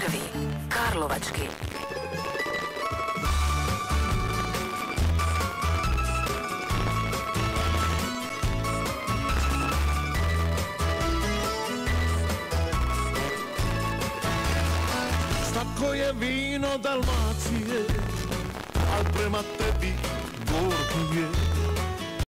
prvi Karlovački. Slatko je vino Dalmacije, al prema tebi gorko.